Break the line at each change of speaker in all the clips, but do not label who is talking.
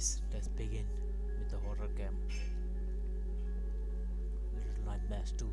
guys, let's begin with the horror game. Little Nightmares too.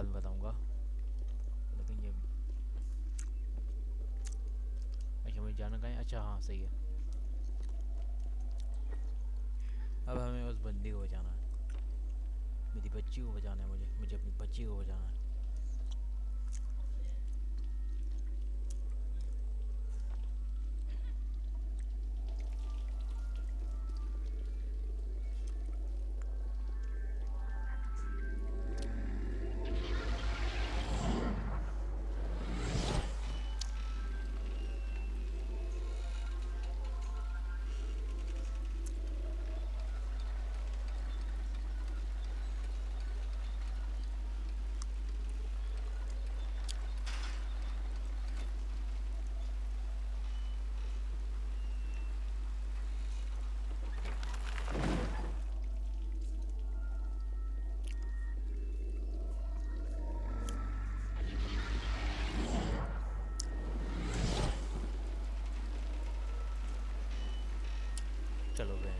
بعد میں بتاؤں گا۔ لیکن یہ اچھا مجھے جانا کہیں؟ اچھا ہاں صحیح ہے۔ اب ہمیں اس بندی کو بچانا ہے۔ میری بچی کو بچانا ہے، مجھے مجھے اپنی بچی کو بچانا ہے۔ چلو بھائی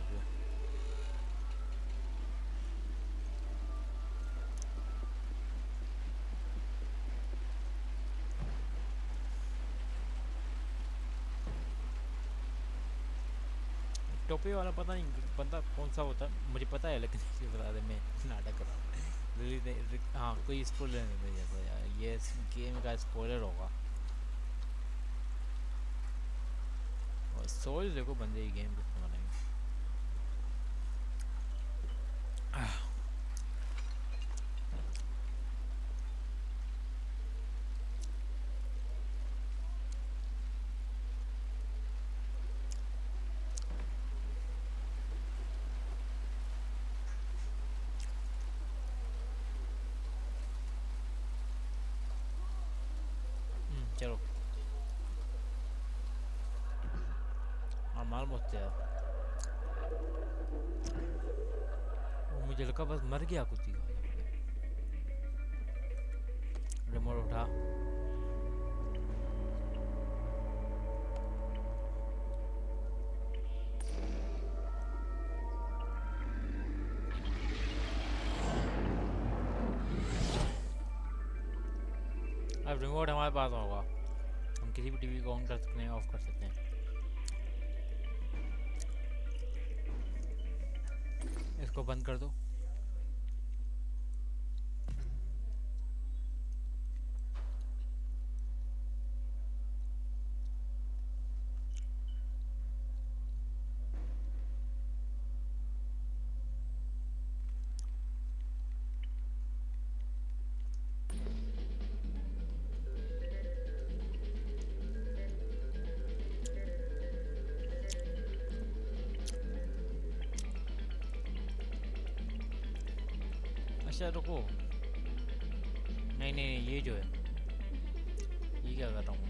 ٹوپی والا پتہ نہیں بندہ کون سا ہوتا مجھے پتا ہے، لیکن بتا دیں، میں ناٹک رہا ہوں ہاں کوئی اسپولر نہیں بھیجا یار یہ گیم کا اسپوائلر ہوگا۔ سوچ دیکھو، بندے، یہ گیم کو۔ چلو مال بہت تیار مجھے لگا بس مر گیا کتی ریموٹ اٹھا ریموٹ ہمارے پاس ہوگا۔ ہم کسی بھی ٹی وی کو آن کر سکتے ہیں آف کر سکتے ہیں۔ اس کو بند کر دو۔ اچھا رکو نہیں نہیں یہ جو ہے یہ کیا کر رہا ہوں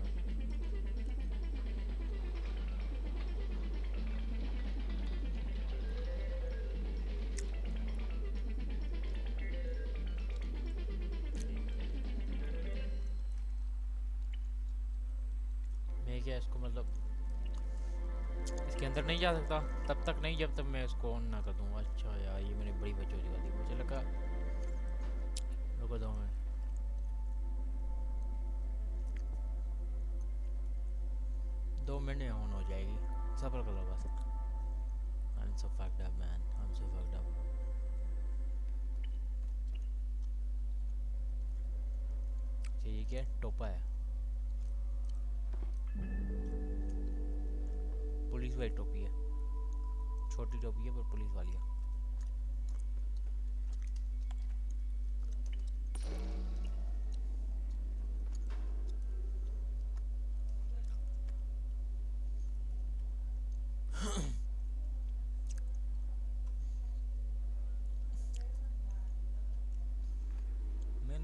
میں کیا اس کو مطلب اس کے اندر نہیں جا سکتا تب تک نہیں جب تک میں اس کو آن نہ کر دوں اچھا یار یہ میں نے بڑی بچوں کر دی مجھے لگا کو جاؤں میں۔ آن ہو جائے گی۔ سفر بس۔ جی، یہ کیا ٹوپا ہے۔ پولیس والی ٹوپی ہے۔ چھوٹی ٹوپی ہے، پر پولیس والی ہے۔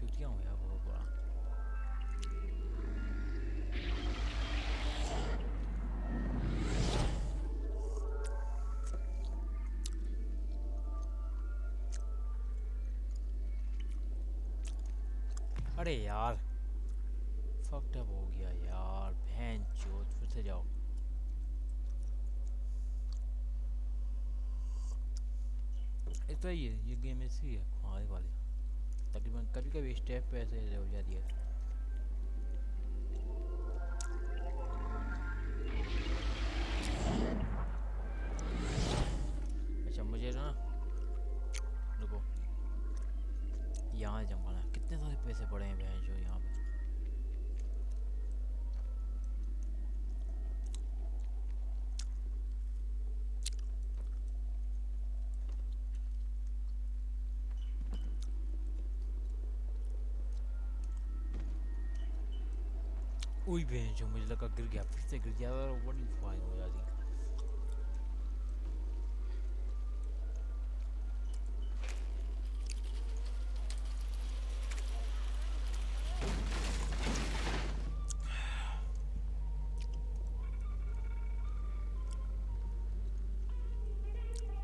چوتیاں ہوں یار بہت بڑا ارے یار فکٹ اپ ہو گیا یار، بہن چوت، پھر سے جاؤ۔ اس طرح یہ یہ گیم ایسی ہے ہمارے والی تقریباً کبھی کبھی اسٹیپ پہ ایسے ہو جاتی ہے اوئی بہن جو مجھے لگا گر گیا، پھر سے گر گیا اور بڑی فائن ہو جاتی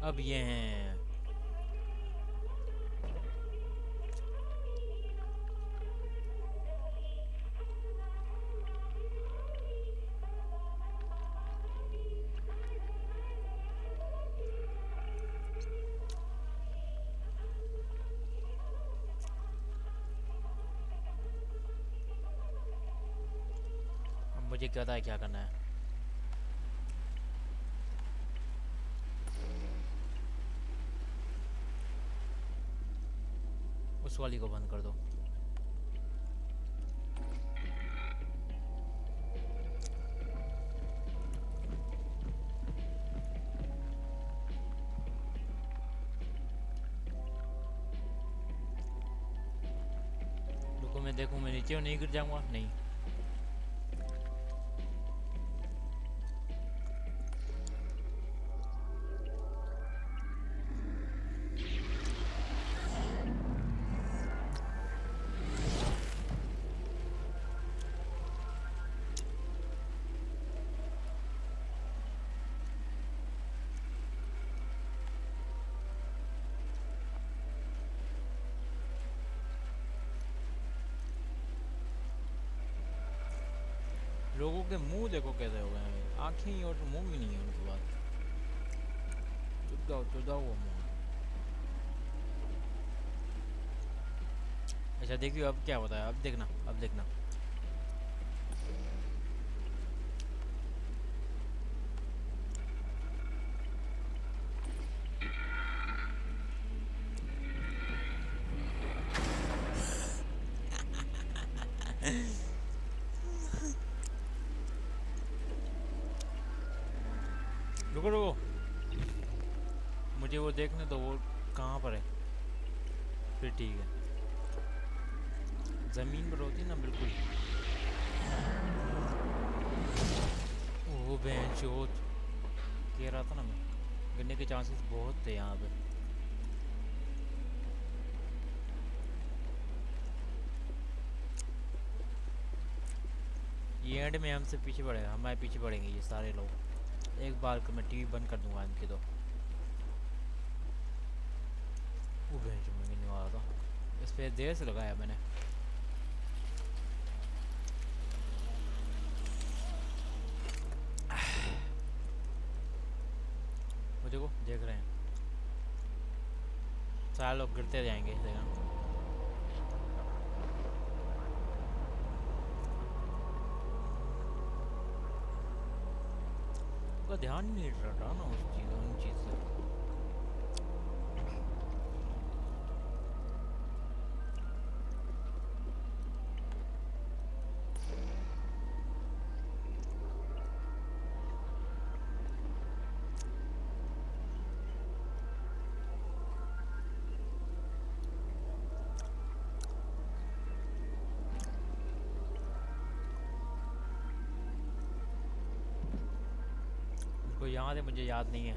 اب یہ ہیں۔ مجھے کیا ہے کیا کرنا ہے۔ اس والی کو بند کر دو۔ میں دیکھوں، میں نیچے نہیں گر جاؤں گا۔ نہیں۔ لوگوں کے منہ دیکھو کیسے ہو گئے ہیں۔ آنکھیں ہی اور منہ بھی نہیں ہے ان کے پاس چدا چدا ہوا منہ۔ اچھا دیکھیے اب کیا ہوتا ہے۔ اب دیکھنا اب دیکھنا۔ رکو رکو مجھے وہ دیکھنے تو وہ کہاں پر ہے؟ پھر ٹھیک ہے۔ زمین پر ہوتی نا، بالکل۔ وہ بہن چوت کہہ رہا تھا نا میں گرنے کے چانسز بہت تھے یہاں پہ۔ یہ اینڈ میں ہم سے پیچھے پڑے گا ہمارے پیچھے پڑیں گے یہ سارے لوگ۔ ایک بار کو میں ٹی وی بند کر دوں گا ان کے دو۔ وہ میں نہیں آ رہا تھا۔ اس پہ دیر سے لگایا میں نے۔ وہ دیکھو، دیکھ رہے ہیں۔ سارے لوگ گرتے جائیں گے اس جگہ۔ کا دھیان نہیں رہا نا اس چیز ان چیز سے۔ کوئی یہاں دے مجھے یاد نہیں ہے۔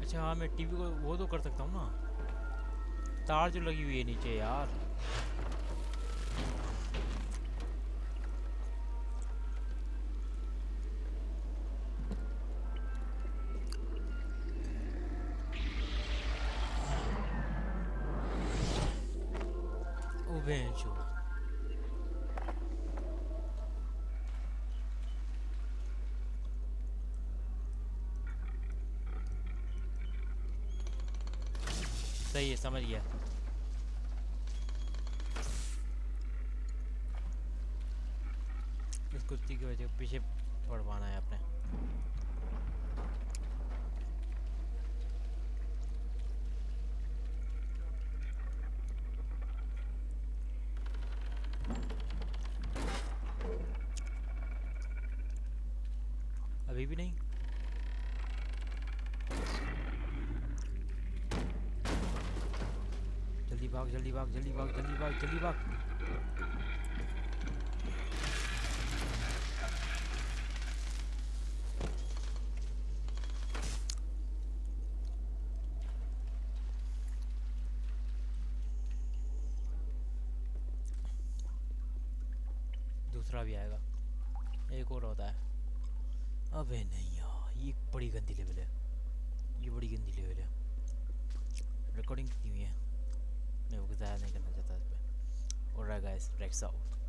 اچھا ہاں میں ٹی وی کو وہ تو کر سکتا ہوں نا۔ تار جو لگی ہوئی ہے نیچے، یار۔ او صحیح ہے سمجھ گیا اس کشتی کی وجہ پیچھے پڑوانا ہے اپنے ابھی بھی نہیں۔ جلدی بھاگ جلدی بھاگ جلدی بھاگ جلدی بھاگ جلدی بھاگ۔ دوسرا بھی آئے گا۔ ایک اور ہوتا ہے۔ ابے نہیں یار، یہ بڑی گندی لیول ہے۔ یہ بڑی گندی لیول ہے۔ ریکارڈنگ کتنی ہوئی ہے۔ میں وہ ضائع نہیں کرنا چاہتا اس پہ۔ اور رہا گائز ریکس آؤٹ